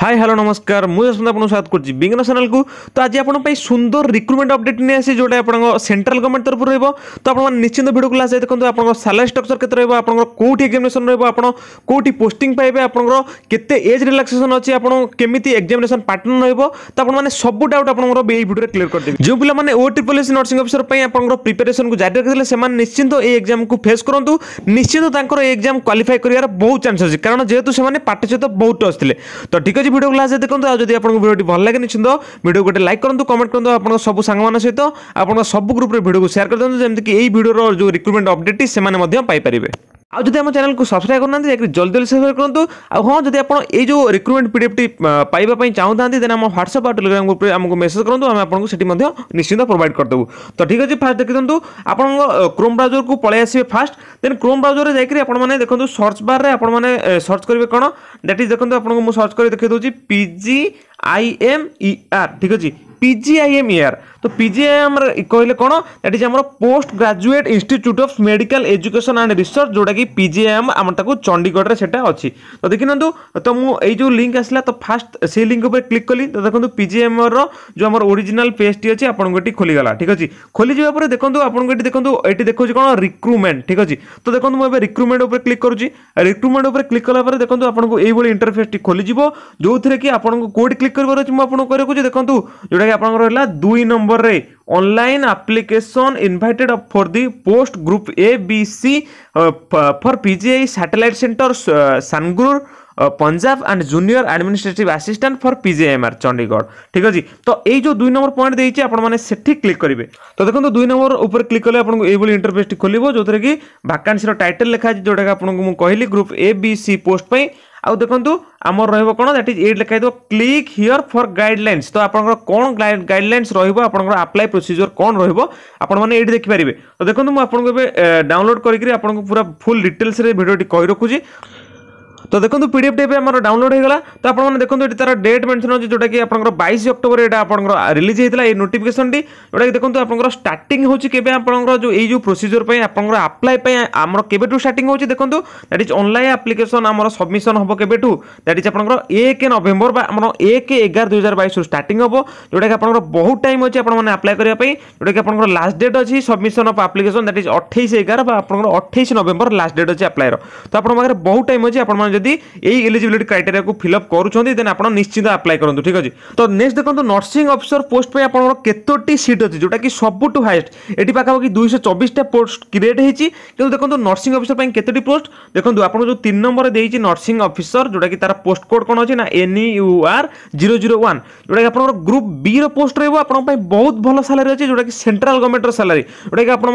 high hello ନମସ୍କାର ମୁଁ ଯଶମନ୍ତ ଆପଣଙ୍କୁ ସ୍ୱାଗତ କରୁଛି ବିଜ୍ଞାନ ଚ୍ୟାନେଲକୁ ତ ଆଜି ଆପଣଙ୍କ ପାଇଁ ସୁନ୍ଦର ରିକ୍ରୁଟମେଣ୍ଟ ଅପଡେଟ୍ ନେଇ ଆସିଛି ଯେଉଁଟା ଆପଣଙ୍କ ସେଣ୍ଟ୍ରାଲ ଗଭର୍ଣ୍ଣମେଣ୍ଟ ତରଫରୁ ରହିବ ତ ଆପଣମାନେ ନିଶ୍ଚିନ୍ତ ଭିଡ଼ିଓକୁ ଲାଷ୍ଟ ଦେଖନ୍ତୁ ଆପଣଙ୍କ ସାଲାରୀ ଷ୍ଟ୍ରକ୍ଚର କେତେ ରହିବ ଆପଣଙ୍କର କେଉଁଠି ଏକ୍ଜାମିନେସନ୍ ରହିବ ଆପଣ କେଉଁଠି ପୋଷ୍ଟିଂ ପାଇବେ ଆପଣଙ୍କର କେତେ ଏଜ୍ ରିଲାକ୍ସେସନ୍ ଅଛି ଆପଣ କେମିତି ଏକ୍ଜାମିନେସନ୍ ପାଟର୍ନ ରହିବ ତ ଆପଣମାନେ ସବୁ ଡାଉଟ୍ ଆପଣଙ୍କର ଏଇ ଭିଡ଼ିଓରେ କ୍ଲିୟର କରିଦେବେ ଯେଉଁ ପିଲାମାନେ O triple S nursing officer ପାଇଁ ଆପଣଙ୍କର ପ୍ରିପାରେସନ୍କୁ ଜାରି ରଖିଥିଲେ ସେମାନେ ନିଶ୍ଚିନ୍ତ ଏଇ ଏକ୍ଜାମ୍କୁ ଫେସ୍ କରନ୍ତୁ ନିଶ୍ଚିନ୍ତ ତାଙ୍କର ଏଇ ଏକ୍ଜାମ୍ କରିବାର ବହୁତ ଚାନ୍ସ ଅଛି କାରଣ ଯେହେତୁ ସେମାନେ ପାଠ ସହିତ ବହୁତ ଟଚ୍ ଥିଲେ ତ ଠିକ୍ ଅଛି ଭିଡ଼ିଓ କ୍ଲାସ୍ ଦେଖନ୍ତୁ ଆଉ ଯଦି ଆପଣଙ୍କୁ ଭିଡ଼ିଓଟି ଭଲ ଲାଗେ ନିଶ୍ଚିନ୍ତ ଭିଡ଼ିଓ ଗୋଟେ ଲାଇକ୍ କରନ୍ତୁ କମେଣ୍ଟ କରନ୍ତୁ ଆପଣଙ୍କ ସବୁ ସାଙ୍ଗମାନଙ୍କ ସହିତ ଆପଣଙ୍କ ସବୁ ଗ୍ରୁପ୍ରେ ଭିଡ଼ିଓକୁ ସେୟାର କରିଦିଅନ୍ତୁ ଯେମିତିକି ଏହି ଭିଡ଼ିଓର ଯେଉଁ ରିକ୍ରୁଟମେଣ୍ଟ ଅପଡ଼େଟ୍ଟି ସେମାନେ ମଧ୍ୟ ପାଇପାରିବେ ଆଉ ଯଦି ଆମ ଚ୍ୟାନେଲକୁ ସବସ୍କ୍ରାଇବ୍ କରୁନାହାନ୍ତି ଯାଇକି ଜଲ୍ଦି ଜଲ୍ଦି ସବସ୍କ୍ରାଇବ୍ କରନ୍ତୁ ଆଉ ହଁ ଯଦି ଆପଣ ଏଇ ଯେଉଁ ରିକ୍ରୁଟମେଣ୍ଟ ପିଡ଼ିଏଫ୍ଟି ପାଇବା ପାଇଁ ଚାହୁଁଥାନ୍ତି ଦେନ୍ ଆମ ହ୍ୱାଟ୍ସଆପ୍ ଆଉ ଟେଲିଗ୍ରାମ ଗ୍ରୁପ୍ରେ ଆମକୁ ମେସେଜ୍ କରନ୍ତୁ ଆମେ ଆପଣଙ୍କୁ ସେଠି ମଧ୍ୟ ନିଶ୍ଚିନ୍ତ ପ୍ରୋଭାଇଡ଼୍ କରିଦେବୁ ତ ଠିକ୍ ଅଛି ଫାଷ୍ଟ ଦେଖିଦିଅନ୍ତୁ ଆପଣଙ୍କ କ୍ରୋମ୍ ବ୍ରାଉଜରକୁ ପଳାଇ ଆସିବେ ଫାଷ୍ଟ ଦେନ୍ କ୍ରୋମ୍ ବ୍ରାଉଜରରେ ଯାଇକରି ଆପଣମାନେ ଦେଖନ୍ତୁ ସର୍ଚ୍ଚ ବାର୍ରେ ଆପଣମାନେ ସର୍ଚ୍ଚ କରିବେ କ'ଣ ଦ୍ୟାଟ୍ ଇଜ୍ ଦେଖନ୍ତୁ ଆପଣଙ୍କୁ ମୁଁ ସର୍ଚ୍ଚ କରି ଦେଖେଇ ଦେଉଛି P G I M E R ଠିକ୍ ଅଛି পিজিআইএମ୍ଇଆର୍ ତ ପିଜିଆଇଏମ୍ର କହିଲେ କ'ଣ ଏଠି ଯେ ଆମର post graduate institute of medical education and research ଯେଉଁଟାକି ପିଜିଆଇଏମ୍ ଆମର ତାକୁ ଚଣ୍ଡିଗଡ଼ରେ ସେଟା ଅଛି ତ ଦେଖିନିଅନ୍ତୁ ତ ମୁଁ ଏଇ ଯେଉଁ ଲିଙ୍କ୍ ଆସିଲା ତ ଫାଷ୍ଟ ସେଇ ଲିଙ୍କ୍ ଉପରେ କ୍ଲିକ୍ କଲି ତ ଦେଖନ୍ତୁ ପିଜିଆଇଏମ୍ର ଯେଉଁ ଆମର ଓରିଜିନାଲ ପେଜ୍ଟି ଅଛି ଆପଣଙ୍କୁ ଏଠି ଖୋଲିଗଲା ଠିକ୍ ଅଛି ଖୋଲିଯିବା ପରେ ଦେଖନ୍ତୁ ଆପଣଙ୍କୁ ଏଠି ଦେଖନ୍ତୁ ଏଠି ଦେଖାଉଛି କ'ଣ ରିକ୍ରୁଟମେଣ୍ଟ ଠିକ୍ ଅଛି ତ ଦେଖନ୍ତୁ ମୁଁ ଏବେ ରିକ୍ରୁଟମେଣ୍ଟ ଉପରେ କ୍ଲିକ୍ କରୁଛି ରିକ୍ରୁଟମେଣ୍ଟ ଉପରେ କ୍ଲିକ୍ କଲା ପରେ ଦେଖନ୍ତୁ ଆପଣଙ୍କୁ ଏଇଭଳି ଇଣ୍ଟରଫେସ୍ଟି ଖୋଲିଯିବ ଯେଉଁଥିରେ କି ଆପଣଙ୍କୁ କୋଉଠି କ୍ଲିକ୍ କରିବାର ଅଛି ମୁଁ ଆପଣଙ୍କୁ କରିବାକୁ ଦେଖନ୍ତୁ ଯେଉଁଟାକି আপনার রহলা দুই নম্বরের online application invited for the post group A B C for PGI satellite centre Sangrur Punjab and junior administrative assistant for PGIMER Chandigarh ঠিক আছে তো এই যে দুই নম্বর পয়েন্ট দিয়েছি আপনার সেটি ক্লিক করবে তো দেখুন দুই নম্বর উপরে ক্লিক কলে আপনার এইভাবে ইন্টরফেসটি খোলব যেতে কি ভাকান্সির টাইটেল লেখা আছে যেটা আপনার কহিলি group A B C post পাই আউ দেখন্তু আমার রহব কোন দ্যাট ইজ এইট লেখা হইতো ক্লিক হিয়ার ফর গাইডলাইন্স তো আপনার কোন গাইডলাইন্স রহব আপনার আপ্লাই প্রোসিজর কোন রহব আপন মানে এইটি দেখি পারিবে তো দেখন্তু মু আপনাকে এবে ডাউনলোড করিকি আপনাকে পুরা ফুল ডিটেলস রে ভিডিওটি কই রাখুছি তো দেখুন পিডিএফ টি আমার ডাউনলোড হয়ে তো আপনার দেখুন এটি তার ডেট মেনশন আছে যেটা কি আপনার বাইশ অক্টোবর এটা আপনার রিলিজ হয়েছিল এই নোটিফিকেসনটি যেটা কি দেখুন আপনার স্টার্টিং হচ্ছে কেবে আপনার যে এই যে প্রোসিজর আপনার আপ্লাই আমার কেবেঠু স্টার্টিং হচ্ছে দেখুন দ্যাট ইজ অনলাইন আপ্লিকেসন আমার সবমিশন হব কেবেঠু দ্যাট ইজ আপনার এক নভেম্বর বা আমার এক এগার দুই হাজার বাইশ স্টার্টিং হব যেটা কি আপনার বহু টাইম অছে আপনার আপ্লাই করা যেটা কি আপনার লাস্ট ডেট অছি submission of application that is অঠেইশ এগার বা আপনার অঠেইশ নভেম্বর লাস্ট ডেট অছে আপ্লাইর তো আপনার পাখে বহু টাইম অছে আপনার যদি এই এলিজিবিলিটি ক্রাইটেরিয়াকে ফিল অপ করছেন দেন আপনার নিশ্চিত আপ্লাই করুন ঠিক আছে তো নেক্সট দেখুন নর্সিং অফিসর পোস্ট পাই আপনার কতটি সিট আছে যেটা কি সবুঠু হাইস্ট এটি পাখাপাখি দুইশহ চবিশটা পোস্ট ক্রিয়েট হয়েছি কিন্তু দেখুন নর্সিং অফিসর পাই কতটি পোস্ট দেখুন আপনার যে তিন নম্বরে দিয়েছি নর্সিং অফিসর যেটা কি তার পোস্ট কোড কোণ আছে না NE U R zero zero one যেটা কি আপনার গ্রুপ বি র পোস্ট রহব আপনার বহুত ভাল স্যালারি আছে যেটা কি সেন্ট্রাল গভর্নমেন্টর স্যালারি যেটা কি আপনার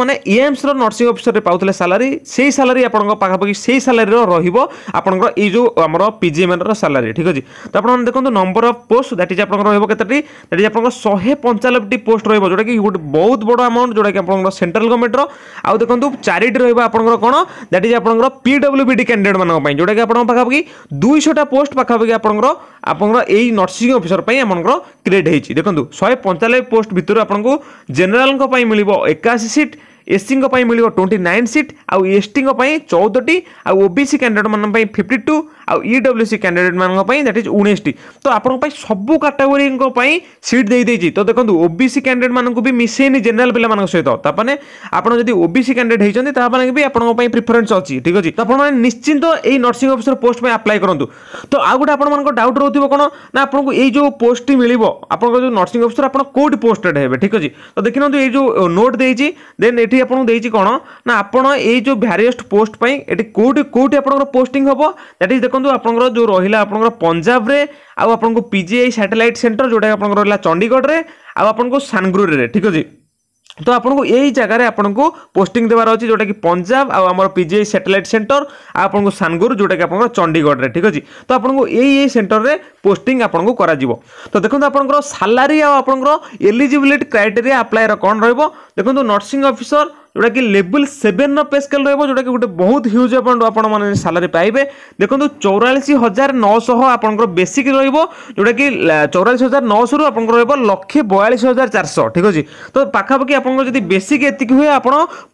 এমসর নর্সিং অফিসরের পাওলে স্যালারি সেই স্যালারি আপনার পাখাপাখি সেই স্যালারির রহব আপনার এই ଯେଉଁ ଆମର ପିଜିଏମ୍ଏନ୍ର ସାଲାରୀ ଠିକ୍ ଅଛି ତ ଆପଣମାନେ ଦେଖନ୍ତୁ number of post that is ଆପଣଙ୍କର ରହିବ କେତେଟି ଦ୍ୟାଟ୍ ଇଜ୍ ଆପଣଙ୍କର ଶହେ ପଞ୍ଚାନବେଟି ପୋଷ୍ଟ ରହିବ ଯେଉଁଟାକି ଗୋଟେ ବହୁତ ବଡ଼ ଆମାଉଣ୍ଟ ଯେଉଁଟାକି ଆପଣଙ୍କର ସେଣ୍ଟ୍ରାଲ ଗଭର୍ଣ୍ଣମେଣ୍ଟର ଆଉ ଦେଖନ୍ତୁ ଚାରିଟି ରହିବ ଆପଣଙ୍କର କ'ଣ ଦ୍ୟାଟ୍ ଇଜ୍ ଆପଣଙ୍କର ପିଡବ୍ଲ୍ୟୁବିଡି କ୍ୟାଣ୍ଡିଡେଟ୍ମାନଙ୍କ ପାଇଁ ଯେଉଁଟାକି ଆପଣଙ୍କ ପାଖାପାଖି ଦୁଇଶହଟା ପୋଷ୍ଟ ପାଖାପାଖି ଆପଣଙ୍କର ଆପଣଙ୍କର ଏଇ ନର୍ସିଂ ଅଫିସର ପାଇଁ ଆପଣଙ୍କର କ୍ରିଏଟ୍ ହେଇଛି ଦେଖନ୍ତୁ ଶହେ ପଞ୍ଚାନବେ ପୋଷ୍ଟ ଭିତରୁ ଆପଣଙ୍କୁ ଜେନେରାଲଙ୍କ ପାଇଁ ମିଳିବ ଏକାଅଶୀ ସିଟ୍ ଏସ୍ସିଙ୍କ ପାଇଁ ମିଳିବ ଟ୍ୱେଣ୍ଟି ନାଇନ୍ ସିଟ୍ ଆଉ ଏସ୍ଟିଙ୍କ ପାଇଁ ଚଉଦଟି ଆଉ ଓବିସି କ୍ୟାଣ୍ଡିଡେଟ୍ମାନଙ୍କ ପାଇଁ ଫିଫ୍ଟି ଟୁ ଆଉ ଇଡବ୍ଲ୍ୟୁସି କ୍ୟାଣ୍ଡିଡେଟ୍ମାନଙ୍କ ପାଇଁ ଦ୍ୟାଟ୍ ଇଜ୍ ଉଣେଇଶଟି ତ ଆପଣଙ୍କ ପାଇଁ ସବୁ କାଟାଗୋରୀଙ୍କ ପାଇଁ ସିଟ୍ ଦେଇଦେଇଛି ତ ଦେଖନ୍ତୁ ଓବିସି କ୍ୟାଣ୍ଡିଡେଟ୍ମାନଙ୍କୁ ବି ମିଶେଇନି ଜେନେରାଲ୍ ପିଲାମାନଙ୍କ ସହିତ ତାମାନେ ଆପଣ ଯଦି ଓବିସି କ୍ୟାଣ୍ଡିଡେଟ୍ ହେଇଛନ୍ତି ତାମାନେ ବି ଆପଣଙ୍କ ପାଇଁ ପ୍ରିଫରେନ୍ସ ଅଛି ଠିକ୍ ଅଛି ତ ଆପଣମାନେ ନିଶ୍ଚିନ୍ତ ଏଇ ନର୍ସିଂ ଅଫିସର ପୋଷ୍ଟ ପାଇଁ ଆପ୍ଲାଏ କରନ୍ତୁ ତ ଆଉ ଗୋଟେ ଆପଣମାନଙ୍କ ଡାଉଟ୍ ରହୁଥିବ କ'ଣ ନା ଆପଣଙ୍କୁ ଏଇ ଯେଉଁ ପୋଷ୍ଟଟି ମିଳିବ ଆପଣଙ୍କର ଯେଉଁ ନର୍ସିଂ ଅଫିସର ଆପଣ କେଉଁଠି ପୋଷ୍ଟେଡ଼ ହେବେ ଠିକ୍ ଅଛି ତ ଦେଖିନିଅନ୍ତୁ ଏଇ ଯେଉଁ ନୋଟ୍ ଦେଇଛି ଦେନ୍ ଏଠି এটি আপনার দিয়েছি কোণ না আপনার এই যে ভ্যারিয়েস্ট পোস্ট পাই এটি কোটি কোটি আপনার পোস্টিং হব দ্যাট ইজ দেখুন আপনার যে রহিলা আপনার পঞ্জাবরে আপনার পিজিআই স্যাটেলাইট সেন্টর যেটা আপনার রহিলা চণ্ডীগড়ে আপনার সানগ্রুরে ঠিক আছে তো আপনার এই জায়গায় আপনার পোস্টিং দেবার অনেক যেটা কি পঞ্জাব আমার পিজিআই স্যাটেলাইট সেটর আপনার সানগুর যেটা কি আপনার চণ্ডীগড়ে ঠিক আছে তো আপনার এই এই সেটরের পোস্টিং আপনার করা তো দেখুন আপনার সালারি আপনার এলিজিবিলিটি ক্রাইটেরিয়া আপ্লাইর কম রহব দেখুন নর্সিং অফিসর ଯେଉଁଟାକି ଲେବୁଲ୍ ସେଭେନ୍ର ପେ ସ୍କେଲ୍ ରହିବ ଯେଉଁଟାକି ଗୋଟେ ବହୁତ ହ୍ୟୁଜ୍ ଆପଣ ଆପଣମାନେ ସାଲାରୀ ପାଇବେ ଦେଖନ୍ତୁ ଚଉରାଳିଶ ହଜାର ନଅଶହ ଆପଣଙ୍କର ବେସିକ୍ ରହିବ ଯେଉଁଟାକି ଚଉରାଳିଶ ହଜାର ନଅଶହରୁ ଆପଣଙ୍କର ରହିବ ଲକ୍ଷେ ବୟାଳିଶ ହଜାର ଚାରିଶହ ଠିକ୍ ଅଛି ତ ପାଖାପାଖି ଆପଣଙ୍କର ଯଦି ବେସିକ୍ ଏତିକି ହୁଏ ଆପଣ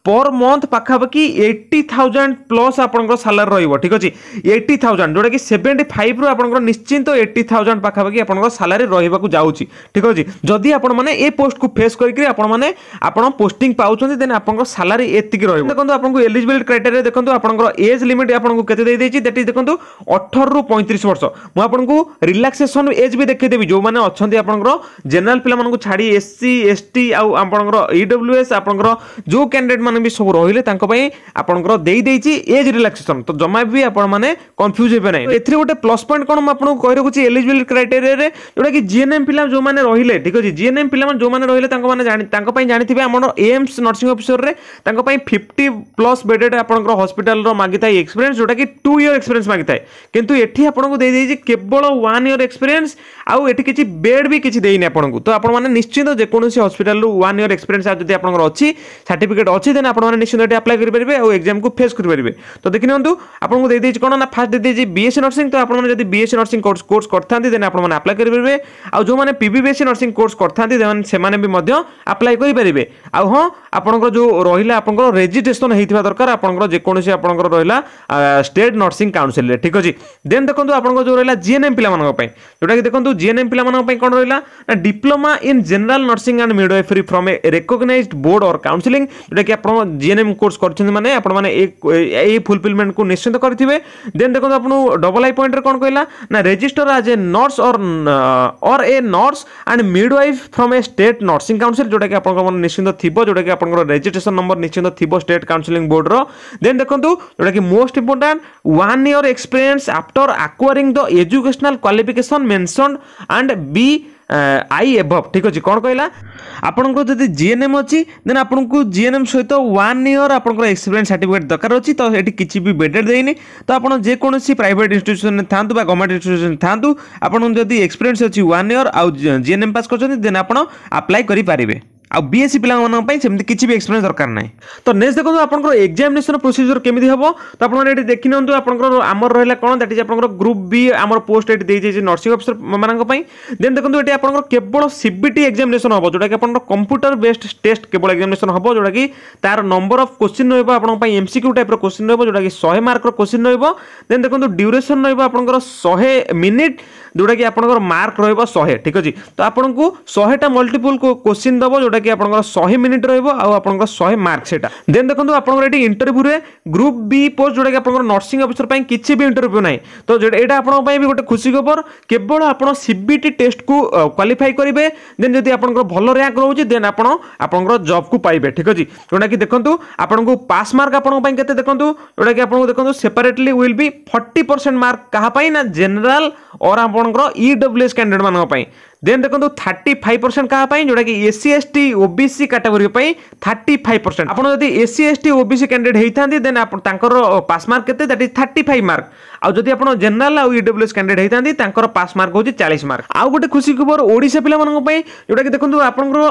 ପର୍ ମନ୍ଥ ପାଖାପାଖି ଏଇଟି ଥାଉଜେଣ୍ଡ ପ୍ଲସ୍ ଆପଣଙ୍କର ସାଲାରୀ ରହିବ ଠିକ୍ ଅଛି ଏଇଟି ଥାଉଜେଣ୍ଡ ଯେଉଁଟାକି ସେଭେଣ୍ଟି ଫାଇଭ୍ରୁ ଆପଣଙ୍କର ନିଶ୍ଚିନ୍ତ ଏଇଟି ଥାଉଜେଣ୍ଡ ପାଖାପାଖି ଆପଣଙ୍କର ସାଲାରୀ ରହିବାକୁ ଯାଉଛି ଠିକ୍ ଅଛି ଯଦି ଆପଣମାନେ ଏ ପୋଷ୍ଟକୁ ଫେସ୍ କରିକି ଆପଣମାନେ ଆପଣ ପୋଷ୍ଟିଂ ପାଉଛନ୍ତି ଦେନ୍ ଆପଣଙ୍କ ସାଲାରି ଏତିକି ରହିବ ଦେଖନ୍ତୁ ଆପଣଙ୍କୁ ଏଲିଜିବିଲିଟି କ୍ରାଇଟେରିଆ ଦେଖନ୍ତୁ ଆପଣଙ୍କର ଏଜ୍ ଲିମିଟ୍ ଆପଣଙ୍କୁ କେତେ ଦେଇଦେଇଛି ଦ୍ୟାଟ୍ ଇଜ୍ ଦେଖନ୍ତୁ ଅଠରରୁ ପଇଁତିରିଶ ବର୍ଷ ମୁଁ ଆପଣଙ୍କୁ ରିଲାକ୍ସେସନ୍ ଏଜ୍ ବି ଦେଖେଇଦେବି ଯେଉଁମାନେ ଅଛନ୍ତି ଆପଣଙ୍କର ଜେନେରାଲ ପିଲାମାନଙ୍କୁ ଛାଡ଼ି ଏସ୍ସି ଏସ୍ଟି ଆଉ ଆପଣଙ୍କର ଇଡବ୍ଲ୍ୟୁ ଏସ୍ ଆପଣଙ୍କର ଯେଉଁ କ୍ୟାଣ୍ଡିଡେଟ୍ ମାନେ ବି ସବୁ ରହିଲେ ତାଙ୍କ ପାଇଁ ଆପଣଙ୍କର ଦେଇଦେଇଛି ଏଜ୍ ରିଲାକ୍ସେସନ୍ ତ ଜମା ବି ଆପଣମାନେ କନଫ୍ୟୁଜ୍ ହେବେ ନାହିଁ ଏଥିରେ ଗୋଟେ ପ୍ଲସ୍ ପଏଣ୍ଟ କ'ଣ ମୁଁ ଆପଣଙ୍କୁ କହି ରଖୁଛି ଏଲିଜିବିଲିଟି କ୍ରାଇଟେରିଆରେ ଯେଉଁଟାକି ଜିଏନ୍ଏମ୍ ପିଲା ଯେଉଁମାନେ ରହିଲେ ଠିକ୍ ଅଛି ଜିଏନ୍ଏମ୍ ପିଲାମାନେ ଯେଉଁମାନେ ରହିଲେ ତାଙ୍କମାନେ ଜାଣି ତାଙ୍କ ପାଇଁ ଜାଣିଥିବେ ଆମର ଏମ୍ସ ନର୍ସିଂ ଅଫିସରରେ ତାଙ୍କ ପାଇଁ ଫିଫ୍ଟି ପ୍ଲସ୍ ବେଡେଡ଼୍ ଆପଣଙ୍କର ହସ୍ପିଟାଲର ମାଗିଥାଏ ଏକ୍ସପିରିଏନ୍ସ ଯେଉଁଟାକି ଟୁ ଇୟର୍ ଏକ୍ସପିରିଏନ୍ସ ମାଗିଥାଏ କିନ୍ତୁ ଏଠି ଆପଣଙ୍କୁ ଦେଇଦେଇଛି କେବଳ ୱାନ୍ ଇୟର୍ ଏକ୍ସପିରିଏନ୍ସ ଆଉ ଏଠି କିଛି ବେଡ୍ ବି କିଛି ଦେଇନି ଆପଣଙ୍କୁ ତ ଆପଣମାନେ ନିଶ୍ଚିତ ଯେକୌଣସି ହସ୍ପିଟାଲରୁ ୱାନ୍ ଇୟର୍ ଏକ୍ସପିରିଏନ୍ସ ଯଦି ଆପଣଙ୍କର ଅଛି ସାର୍ଟିଫିକେଟ୍ ଅଛି ଦେନ୍ ଆପଣମାନେ ନିଶ୍ଚିତ ଏଠି ଆପ୍ଲାଏ କରିପାରିବେ ଆଉ ଏକ୍ଜାମକୁ ଫେସ୍ କରିପାରିବେ ତ ଦେଖିନିଅନ୍ତୁ ଆପଣଙ୍କୁ ଦେଇଦେଇଛି କ'ଣ ନା ଫାଷ୍ଟ ଦେଇଦେଇଛି ବିଏସ୍ସି ନର୍ସିଂ ତ ଆପଣମାନେ ଯଦି ବିଏସ୍ସି ନର୍ସିଂ କୋର୍ସ କୋର୍ସ କରିଥାନ୍ତି ଦେନ୍ ଆପଣମାନେ ଆପ୍ଲାଏ କରିପାରିବେ ଆଉ ଯେଉଁମାନେ ପିବିବିଏସ୍ସି ନର୍ସିଂ କୋର୍ସ କରିଥାନ୍ତି ସେମାନେ ବି ମଧ୍ୟ ଆପ୍ଲାଏ କରିପାରିବେ ଆଉ ହଁ ଆପଣଙ୍କର ଯେଉଁ ରହିଲା ଆପଣଙ୍କର ରେଜିଷ୍ଟ୍ରେସନ୍ ହେଇଥିବା ଦରକାର ଆପଣଙ୍କର ଯେକୌଣସି ଆପଣଙ୍କର ରହିଲା ଷ୍ଟେଟ୍ ନର୍ସିଂ କାଉନସିଲ୍ରେ ଠିକ୍ ଅଛି ଦେନ୍ ଦେଖନ୍ତୁ ଆପଣଙ୍କର ଯେଉଁ ରହିଲା ଜିଏନ୍ଏମ୍ ପିଲାମାନଙ୍କ ପାଇଁ ଯେଉଁଟାକି ଦେଖନ୍ତୁ ଜିଏନ୍ଏମ୍ ପିଲାମାନଙ୍କ ପାଇଁ କ'ଣ ରହିଲା ନା diploma in general nursing and midwifery from a recognize board or counselling ଯେଉଁଟାକି ଆପଣ ଜିଏନ୍ଏମ୍ କୋର୍ସ କରିଛନ୍ତି ମାନେ ଆପଣମାନେ ଏଇ ଫୁଲଫିଲମେଣ୍ଟକୁ ନିଶ୍ଚିତ କରିଥିବେ ଦେନ୍ ଦେଖନ୍ତୁ ଆପଣଙ୍କୁ ଡବଲ୍ ଆଇ ପଏଣ୍ଟରେ କ'ଣ କହିଲା ନା register as a nurse or or a nurse and midwife from a state nursing council ଯେଉଁଟାକି ଆପଣଙ୍କର ନିଶ୍ଚିତ ଥିବ ଯେଉଁଟାକି ଆପଣଙ୍କର ରେଜିଷ୍ଟ୍ରେସନ୍ ଅପସନ୍ ନମ୍ବର ନିଶ୍ଚିନ୍ତ ଥିବ ଷ୍ଟେଟ୍ କାଉନସିଲିଂ ବୋର୍ଡ଼ର ଦେନ୍ ଦେଖନ୍ତୁ ଯେଉଁଟାକି most important one year experience after acquiring the educational qualification mention and be I এভভ ঠিক আছে কোণ কহিলা আপনার যদি জিএনএম অছি দেন আপনার জিএনএম সহ ওয়ান ইয়র আপনার এক্সপিরিয়েন্স সার্টিফিকেট দরকার অছি তো এটি কিছু বি বেডেড দেয়নি তো আপনার যেকোন প্রাইভেট ইনস্টিট্যুশন থাকু বা গভর্নমেন্ট ইনস্টিট্যুশন থাকু আপনার যদি এক্সপিরিয়েন্স অছি ওয়ান ইয়র আউ জিএনএম পাস করছেন দেন আপনার আপ্লাই করে পারবে ଆଉ ବି ବିଏସ୍ସି ପିଲାମାନଙ୍କ ପାଇଁ ସେମିତି କିଛି ବି ଏକ୍ସପିରିଏନ୍ସ ଦରକାର ନାହିଁ ତ ନେକ୍ସଟ ଦେଖନ୍ତୁ ଆପଣଙ୍କର ଏକ୍ଜାମିନେସନ୍ ପ୍ରୋସିଜର୍ କେମିତି ହେବ ତ ଆପଣମାନେ ଏଠି ଦେଖିନିଅନ୍ତୁ ଆପଣଙ୍କର ଆମର ରହିଲା କ'ଣ ଦ୍ୟାଟ୍ ଇଜ୍ ଆପଣଙ୍କର ଗ୍ରୁପ୍ ବି ଆମର ପୋଷ୍ଟ ଏଠି ଦେଇଯାଇଛି ନର୍ସିଂ ଅଫିସର ମାନଙ୍କ ପାଇଁ ଦେନ୍ ଦେଖନ୍ତୁ ଏଠି ଆପଣଙ୍କର କେବଳ ସି ସିବିଟି ଏକ୍ଜାମିନେସନ୍ ହେବ ଯେଉଁଟାକି ଆପଣଙ୍କର କମ୍ପ୍ୟୁଟର ବେସ୍ଡ ଟେଷ୍ଟ କେବଳ ଏକ୍ଜାମିନେସନ୍ ହେବ ଯେଉଁଟାକି ତାର ନମ୍ବର ଅଫ୍ କୋଶ୍ଚିନ୍ ରହିବ ଆପଣଙ୍କ ପାଇଁ ଏମ୍ସିକ୍ୟୁ ଟାଇପ୍ର କୋଶ୍ଚିନ୍ ରହିବ ଯେଉଁଟାକି ଶହେ ମାର୍କର କୋଶ୍ଚିନ୍ ରହିବ ଦେନ୍ ଦେଖନ୍ତୁ ଡ୍ୟୁରେସନ୍ ରହିବ ଆପଣଙ୍କର ଶହେ ମିନିଟ୍ ଯେଉଁଟାକି ଆପଣଙ୍କର ମାର୍କ ରହିବ ଶହେ ଠିକ୍ ଅଛି ତ ଆପଣଙ୍କୁ ଶହେଟା ମଲ୍ଟିପୁଲ୍ କୋଶ୍ଚିନ୍ ଦେବ ଯେଉଁଟାକି ଯେଉଁଟାକି ଆପଣଙ୍କର ଶହେ ମିନିଟ୍ ରହିବ ଆଉ ଆପଣଙ୍କର ଶହେ ମାର୍କ ସେଇଟା ଦେନ୍ ଦେଖନ୍ତୁ ଆପଣଙ୍କର ଏଠି ଇଣ୍ଟରଭ୍ୟୁରେ ଗ୍ରୁପ୍ ବି ପୋଷ୍ଟ ଯେଉଁଟାକି ଆପଣଙ୍କର ନର୍ସିଂ ଅଫିସର ପାଇଁ କିଛି ବି ଇଣ୍ଟରଭ୍ୟୁ ନାହିଁ ତ ଯେଉଁଟା ଏଇଟା ଆପଣଙ୍କ ପାଇଁ ବି ଗୋଟେ ଖୁସି ଖବର କେବଳ ଆପଣ ସିବିଟି ଟେଷ୍ଟକୁ କ୍ୱାଲିଫାଇ କରିବେ ଦେନ୍ ଯଦି ଆପଣଙ୍କର ଭଲ ରାଙ୍କ ରହୁଛି ଦେନ୍ ଆପଣ ଆପଣଙ୍କର ଜବ୍କୁ ପାଇବେ ଠିକ୍ ଅଛି ଯେଉଁଟାକି ଦେଖନ୍ତୁ ଆପଣଙ୍କୁ ପାସ୍ ମାର୍କ ଆପଣଙ୍କ ପାଇଁ କେତେ ଦେଖନ୍ତୁ ଯେଉଁଟାକି ଆପଣଙ୍କୁ ଦେଖନ୍ତୁ separately will be forty percent mark କାହା ପାଇଁ ନା ଜେନେରାଲ ଅର୍ ଆପଣଙ୍କର ଇଡବ୍ଲ୍ୟୁଏସ୍ କ୍ୟାଣ୍ଡିଡେଟ୍ ମାନଙ୍କ ପାଇଁ ଦେନ୍ ଦେଖନ୍ତୁ ଥାର୍ଟି ଫାଇଭ୍ ପରସେଣ୍ଟ କାହା ପାଇଁ ଯେଉଁଟାକି ଏସ୍ ଟି ଓ ବି ସି କାଟାଗୋରୀ ପାଇଁ ଥାର୍ଟି ଫାଇଭ୍ ପରସେଣ୍ଟ ଆପଣ ଯଦି ଏସ୍ ଟି ଓ ବି ସି କ୍ୟାଣ୍ଡିଡେଟ୍ ହେଇଥାନ୍ତି ଦେନ୍ ଆପଣ ତାଙ୍କର ପାସ୍ ମାର୍କ କେତେ that is thirty five mark ଆଉ ଯଦି ଆପଣ ଜେନେରାଲ ଆଉ ଇଡବ୍ଲ୍ୟୁଏସ୍ କ୍ୟାଣ୍ଡିଡେଟ୍ ହେଇଥାନ୍ତି ତାଙ୍କର ପାସ୍ ମାର୍କ ହେଉଛି ଚାଳିଶ ମାର୍କ ଆଉ ଗୋଟେ ଖୁସି ଖବର ଓଡ଼ିଶା ପିଲାମାନଙ୍କ ପାଇଁ ଯେଉଁଟାକି ଦେଖନ୍ତୁ ଆପଣଙ୍କର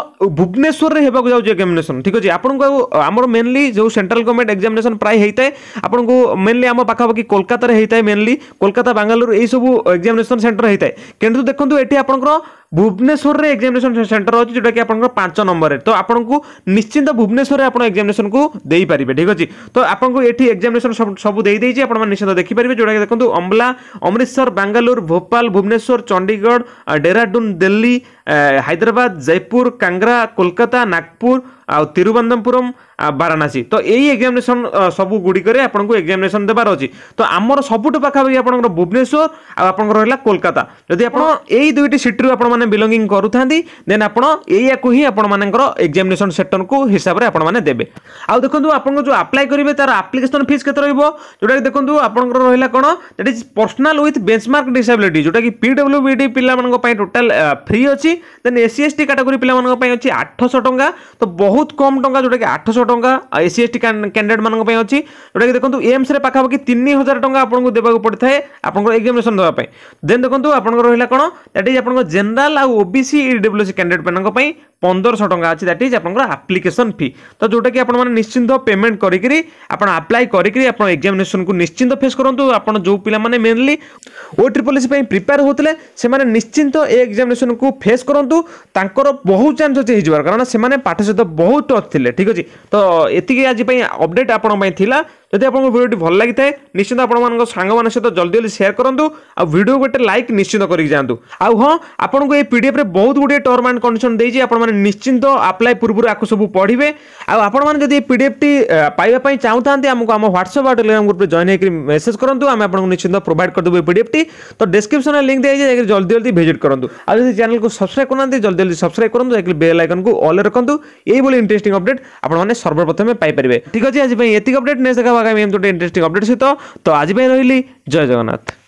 ଭୁବନେଶ୍ୱରରେ ହେବାକୁ ଯାଉଛି ଏକ୍ଜାମିନେସନ୍ ଠିକ୍ ଅଛି ଆପଣଙ୍କୁ ଆମର ମେନ୍ଲି ଯେଉଁ ସେଣ୍ଟ୍ରାଲ ଗଭର୍ଣ୍ଣମେଣ୍ଟ ଏକ୍ଜାମିନେସନ୍ ପ୍ରାୟ ହେଇଥାଏ ଆପଣଙ୍କୁ ମେନ୍ଲି ଆମ ପାଖାପାଖି କୋଲକାତାରେ ହେଇଥାଏ ମେନ୍ଲି କୋଲକାତା ବାଙ୍ଗାଲୁରୁ ଏଇସବୁ ଏକ୍ଜାମିନେସନ୍ ସେଣ୍ଟର ହେଇଥାଏ କିନ୍ତୁ ଦେଖନ୍ତୁ ଏଠି ଆପଣଙ୍କର ভুবনেশ্বরের এক্সামিনেসন সেন্টর রয়েছে কি আপনার পাঁচ নম্বরের তো আপনার নিশ্চিন্ত ভুবনেশ্বরের আপনার এক্সামিনেশন কু দিয়ে ঠিক আছে তো আপনার এটি এক্সামিনেশন সব দিয়েছি আপনার নিশ্চিত দেখিপারে যেটা দেখুন অমলা অমৃতসর বাঙ্গালোর ভোপাল ভুবনেশ্বর চণ্ডীগড় ডেরাডুন দিল্লি হায়দ্রাবাদ জয়পুর কাংরা କୋଲକାତା ନାଗପୁର ଆଉ ତିରୁବନନ୍ତପୁରମ୍ ବାରାଣାସୀ ତ ଏଇ ଏକ୍ଜାମିନେସନ୍ ସବୁ ଗୁଡ଼ିକରେ ଆପଣଙ୍କୁ ଏକ୍ଜାମିନେସନ୍ ଦେବାର ଅଛି ତ ଆମର ସବୁଠୁ ପାଖାପାଖି ଆପଣଙ୍କର ଭୁବନେଶ୍ୱର ଆଉ ଆପଣଙ୍କର ରହିଲା କୋଲକାତା ଯଦି ଆପଣ ଏଇ ଦୁଇଟି ସିଟିରୁ ଆପଣମାନେ ବିଲଙ୍ଗିଂ କରୁଥାନ୍ତି ଦେନ୍ ଆପଣ ଏଇଆକୁ ହିଁ ଆପଣମାନଙ୍କର ଏକ୍ଜାମିନେସନ୍ ସେକ୍ଟରକୁ ହିସାବରେ ଆପଣମାନେ ଦେବେ ଆଉ ଦେଖନ୍ତୁ ଆପଣଙ୍କ ଯେଉଁ ଆପ୍ଲାଏ କରିବେ ତାର ଆପ୍ଲିକେସନ୍ ଫିସ୍ କେତେ ରହିବ ଯେଉଁଟାକି ଦେଖନ୍ତୁ ଆପଣଙ୍କର ରହିଲା କ'ଣ that is personal with benchmark disability ଯେଉଁଟାକି ପି ଡବ୍ଲ୍ୟୁ ବି ଡି ପିଲାମାନଙ୍କ ପାଇଁ ଟୋଟାଲ୍ ଫ୍ରି ଅଛି দেন এসি এসটি ক্যাটাগোরি ପିଲାମାନଙ୍କ ପାଇଁ ଅଛି ଆଠଶହ ଟଙ୍କା ତ ବହୁତ କମ୍ ଟଙ୍କା ଯେଉଁଟାକି ଆଠଶହ ଟଙ୍କା ଏସ୍ ସି ଏସ୍ ଟି କ୍ୟାଣ୍ଡିଡେଟ୍ମାନଙ୍କ ପାଇଁ ଅଛି ଯେଉଁଟାକି ଦେଖନ୍ତୁ ଏମ୍ସରେ ପାଖାପାଖି ତିନି ହଜାର ଟଙ୍କା ଆପଣଙ୍କୁ ଦେବାକୁ ପଡ଼ିଥାଏ ଆପଣଙ୍କର ଏକ୍ଜାମିନେସନ୍ ଦେବା ପାଇଁ ଦେନ୍ ଦେଖନ୍ତୁ ଆପଣଙ୍କର ରହିଲା କ'ଣ ଦ୍ୟାଟ୍ ଇଜ୍ ଆପଣଙ୍କ ଜେନେରାଲ୍ ଆଉ ଓବିସି ଇଡବ୍ଲ୍ୟୁସି କ୍ୟାଣ୍ଡିଡେଟ୍ମାନଙ୍କ ପାଇଁ ପନ୍ଦରଶହ ଟଙ୍କା ଅଛି ଦ୍ୟାଟ୍ ଇଜ୍ ଆପଣଙ୍କର ଆପ୍ଲିକେସନ୍ ଫି ତ ଯେଉଁଟାକି ଆପଣମାନେ ନିଶ୍ଚିନ୍ତ ପେମେଣ୍ଟ କରିକିରି ଆପଣ ଆପ୍ଲାଏ କରିକିରି ଆପଣ ଏକ୍ଜାମିନେସନ୍କୁ ନିଶ୍ଚିନ୍ତ ଫେସ୍ କରନ୍ତୁ ଆପଣ ଯେଉଁ ପିଲାମାନେ ମେନ୍ଲି ଓ ଟ୍ରିପଲ୍ ଏସ୍ ପାଇଁ ପ୍ରିପେୟାର ହେଉଥିଲେ ସେମାନେ ନିଶ୍ଚିନ୍ତ ଏ ଏକ୍ଜାମିନେସନ୍କୁ ଫେସ୍ গেস করতু তাঁর বহু চান্স অছে হয়ে যাবার কারণ সে পাঠ সহ বহু টচ লে ঠিক আছে তো এতিকি আজ অপডেট আপনার যদি আপনার ভিডিওটি ভাল লাগি থাকে নিশ্চিত আপনার সাংমানের সহ জলদি জলদি সেয়ার করতু আিডিও গোটে লাইক নিশ্চিত করি যাতে আপনার এই পিডিএফ্রে বহু গুড়ি টর্ম আন্ড কন্ডিশন দিয়েছি আপনার নিশ্চিত আপ্লাই পূর্ব আকু সব পড়বে আপনার যদি এই পিডিএফটি পাইবা চাহু থাকে আমি আমার হোয়াটসঅ্যাপ বা টেলিগ্রাম গ্রুপে জয়েন হয়ে মেসেজ করতু আমি আপনার নিশ্চিত প্রোভাইড করে দেবো এই পিডিএফটি তো ডেসক্রিপশন লিঙ্ক দিয়ে যাই জলদি জলদি ভিজিট করতু আর চ্যানেল সবসক্রাইব করুন জলদি জলদি সবসক্রাইব করুন যাই বেল আইকনকে অল রাখুন এইভাবে ইন্টারেস্টিং অপডেট আপনার সর্বপ্রথমে পাইপারে ঠিক আছে আজ এত অপডেট নেক্সট দেখা ଆଗାମୀ ଏମିତି ଗୋଟେ ଇଣ୍ଟରେଷ୍ଟିଂ ଅପଡ଼େଟ୍ ସହିତ ତ ଆଜି ପାଇଁ ରହିଲି ଜୟ ଜଗନ୍ନାଥ